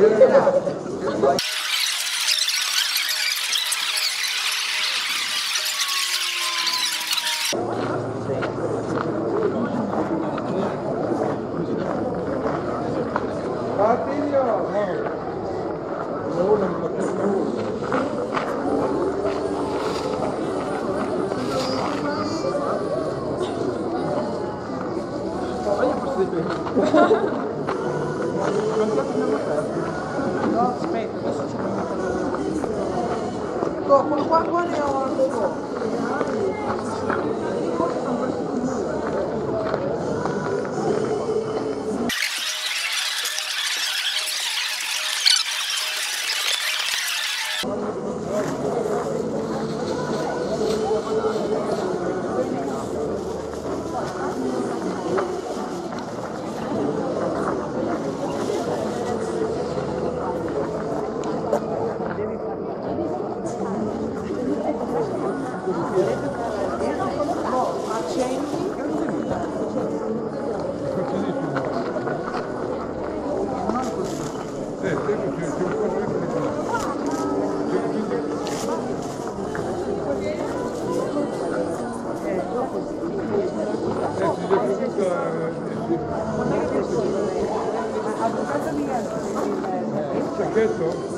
biết thế nào Thank you. No, aspetta, adesso ci metto. No, quello qua, qua ne ho altro. Sì. Come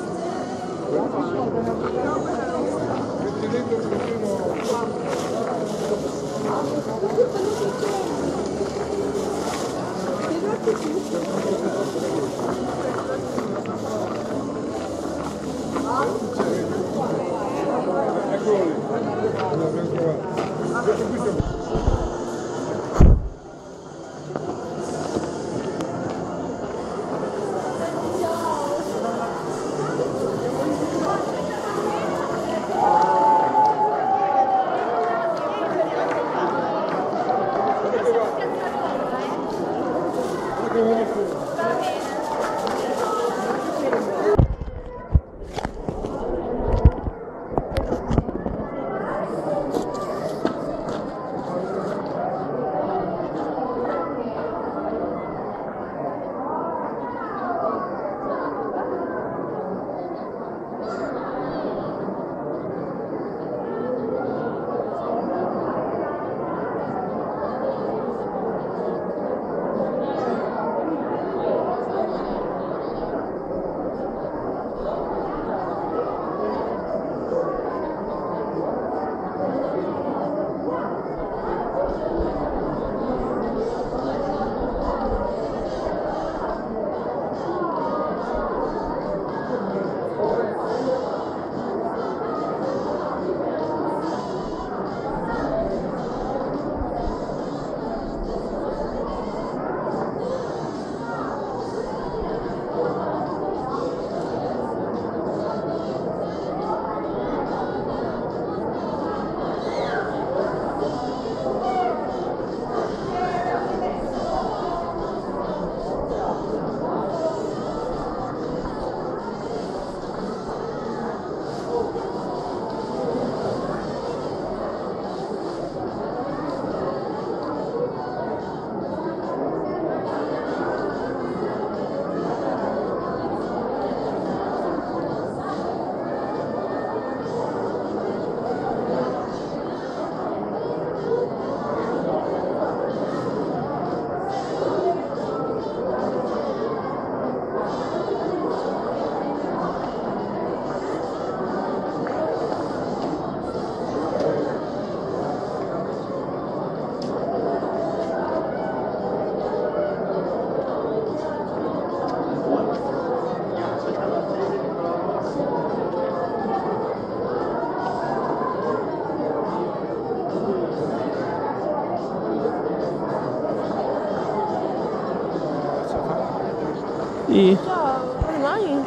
mai?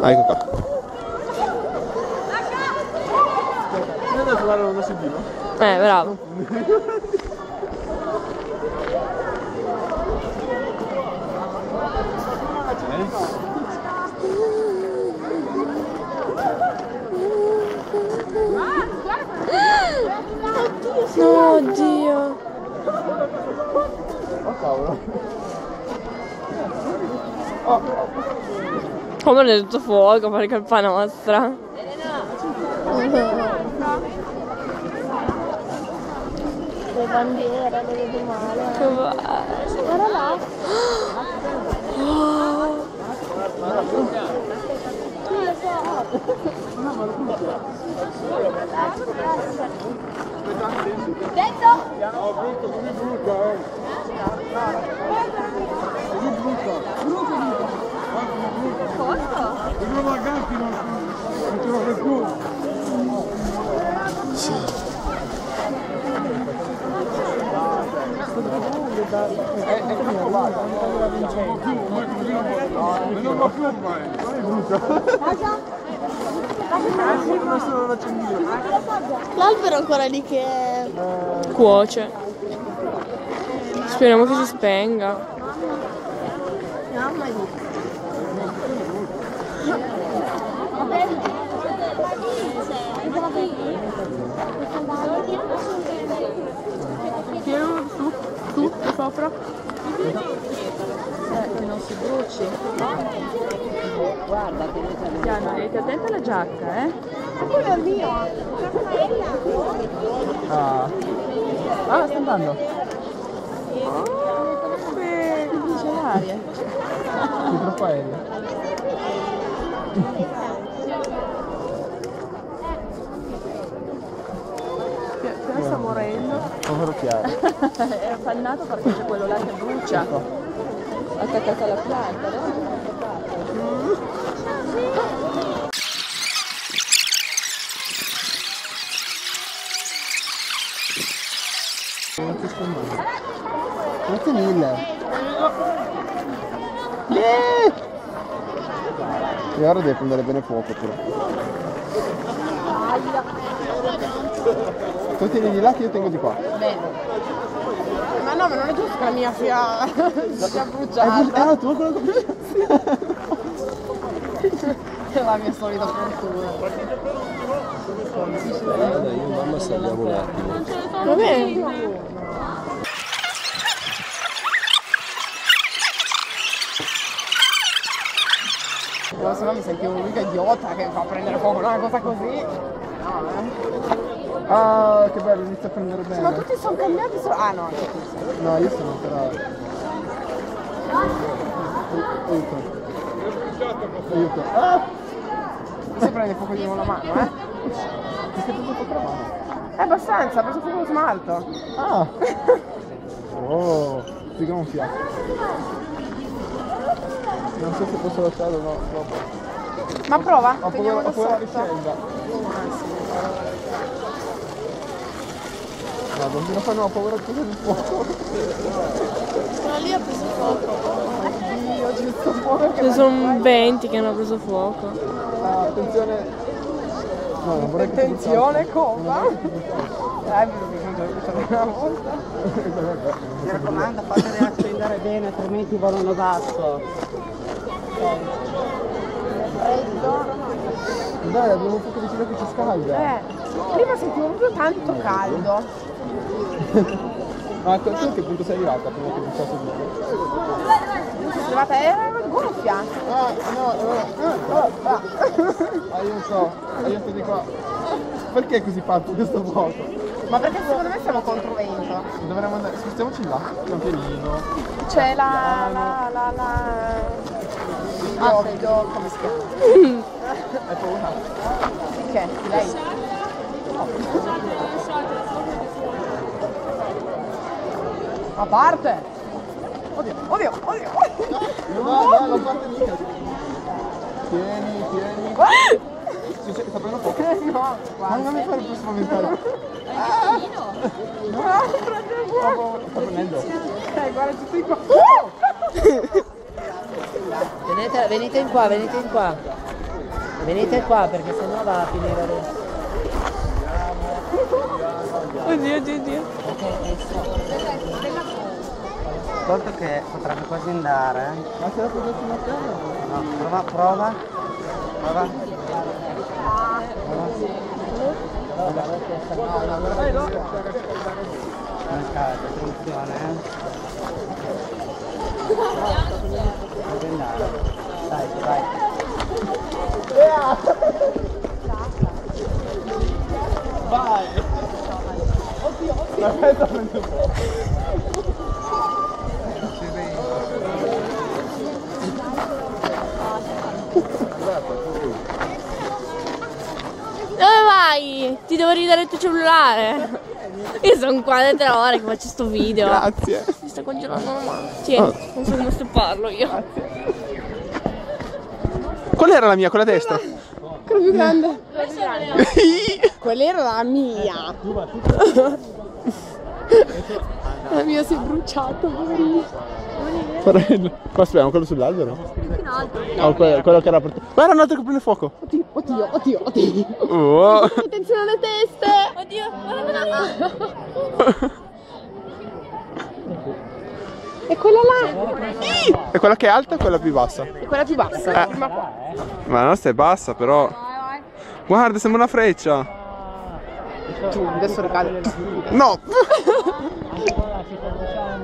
Ah, ecco qua. Eh, bravo. Come è tutto fuoco per colpa nostra. le bandiere, le vedo male. Che bello. Guarda là. Oh. Sì, lo so. L'albero è ancora lì che. Cuoce. Speriamo che si spenga. Mamma mia. Tienilo su, su, sopra. Eh, che non si bruci. Guarda, Tiana, devi attenta alla giacca, eh? Quello è mio. Ah. Ah, sta andando. Che dice l'aria? Sei troppo aereo. Che sta morendo. Povero chiaro. È affannato perché c'è quello là che brucia. Attaccato alla pianta, no? Grazie mille. E ora devi prendere bene fuoco però. Tu tieni di là che io tengo di qua. Ma no, ma non è giusto che la mia sia, sia Hai bruciata. ah, tu quello che... È la mia solita fortuna. Dai, io e mamma saliamo un attimo. Va bene. No, se no mi sentivo l'unica idiota che fa prendere fuoco una cosa così. No, eh. Ah, che bello, inizia a prendere bene. Ma tutti sono cambiati solo. Ah no, anche tu sei. No, io sono però... Aiuto. Aiuto. Ah! Si prende fuoco di nuovo la mano, eh? Tu sotto la mano? È abbastanza, ha preso fuoco lo smalto. Ah! Oh, si gonfia. Non so se posso lasciarlo o no. dopo. Ma prova, Ho teniamo paura, da sotto. che scenda. No, bambino fa no, ho paura che del fuoco. Quello lì ha preso fuoco. Oddio, ci sto fuoco che Ce ne sono 20 che hanno preso fuoco. Ah, attenzione. No, non vorrei che Attenzione, coma. Che c'era una volta. Mi raccomando, fatele accendere bene, altrimenti volano basso. Dai, abbiamo un fuoco vicino che ci scalda. Eh, prima sentivo proprio tanto caldo. Ma tu a che punto sei arrivata prima che iniziasse tutto? Sono arrivata, era gonfia. Ah, no, no, ah, ah. Aiuto, aiuto di qua. Perché è così fatto questo fuoco? Ma perché secondo me siamo contro vento. Dovremmo andare, spostiamoci là, campionino. C'è la. la. la. la. L'occhio, come si chiama? Hai paura? Che? Lei? A parte! Oddio, oddio, oddio! No, no, non parte mica. Tieni, tieni. Sì, sta prendendo fuoco. No, Ma non mi fare più spaventare. no, prende paura. Sta prendendo. Eh, guarda tutto in qua. Venite, in qua, venite in qua. Venite qua perché sennò va a finire adesso. Oddio, oddio, oddio. Conto che potrebbe quasi andare. Ma se la una terra? No, prova, prova. Prova. Non scade, attenzione, eh. Deve andare. Dai, vai. Vai! Oddio, oddio. Aspetta, un po'. Dove vai? Ti devo ridare il tuo cellulare. Io sono qua da tre ore che faccio sto video. Grazie. Mi sta congelando la mano. Tieni, non so come stopparlo io. Qual era la mia? Quella destra? Quello più grande. Quella era la mia. la mia si è poverino. Farello. Qua aspettiamo, quello sull'albero? No, quello, quello che era per... Guarda un altro che prende fuoco. Oddio, oddio, oddio, oddio. Oh. Attenzione alle teste. Oddio, guarda. E quella là. E quella che è alta o quella più bassa? E quella più bassa. Eh. Ma. Ma la nostra è bassa però. Guarda, sembra una freccia. Tu, adesso ricade. No!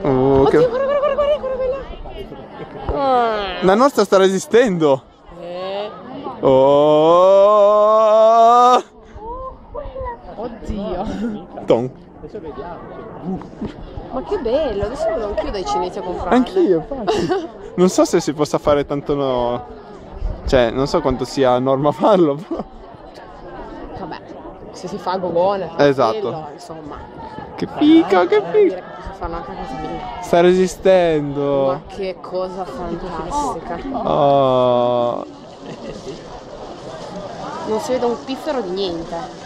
Oh, che- Oddio, guarda, guarda, guarda, guarda, guarda quella. La nostra sta resistendo. Eh. Oh! Oddio. Ton. Ma che bello, adesso vado anch'io dai cinesi a comprare. Anch'io, infatti. Non so se si possa fare tanto no. Cioè, non so quanto sia norma farlo, però. Vabbè, se si fa a gogone. Esatto. quello, insomma. Che fico, che fico. a. Sta resistendo. Ma che cosa fantastica. Oh. Non si vede un piffero di niente.